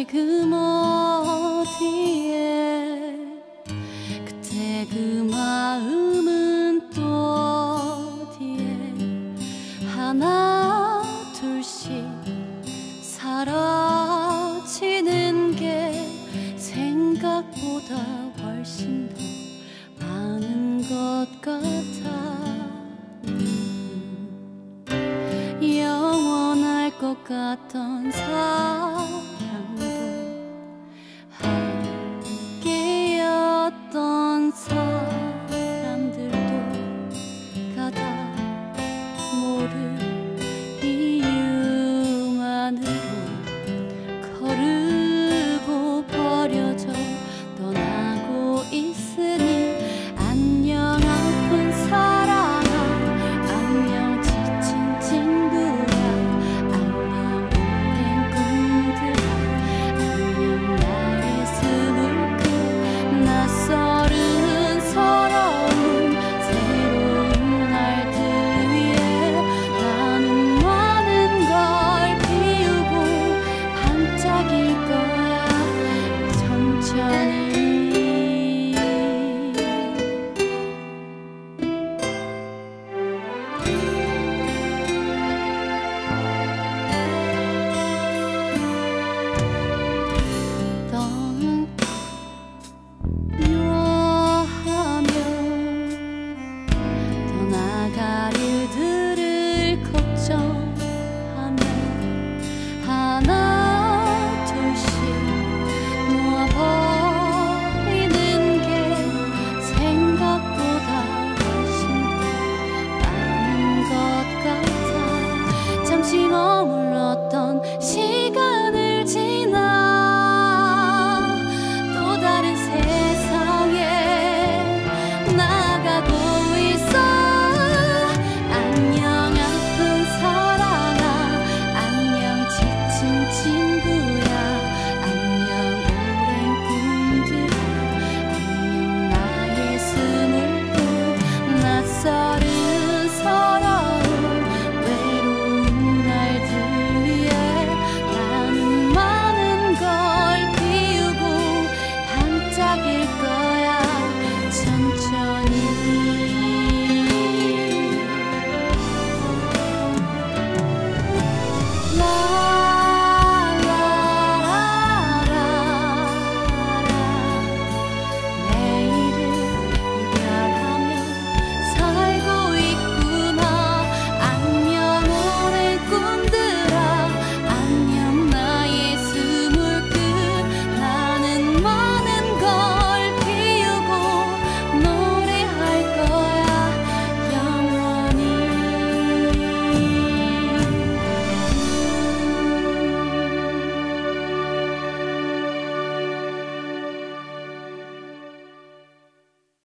지금 어디에? 그때 그 마음은 또 어디에? 하나 둘씩 사라지는 게 생각보다 훨씬 더 많은 것 같아. 영원할 것 같던 사랑